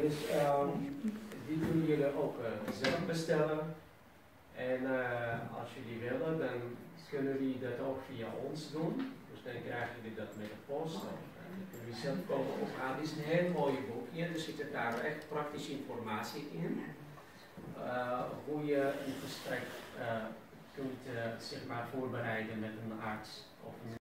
Dus ehm, die kunnen jullie ook eh, zelf bestellen. En eh, als jullie willen, dan kunnen jullie dat ook via ons doen. Dus dan krijgen jullie dat met de post. Dan kunnen jullie zelf komen ophalen. Het is een heel mooi boekje. Er zit daar echt praktische informatie in. Uh, hoe je een gesprek kunt zeg maar voorbereiden met een arts of een